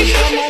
Come on,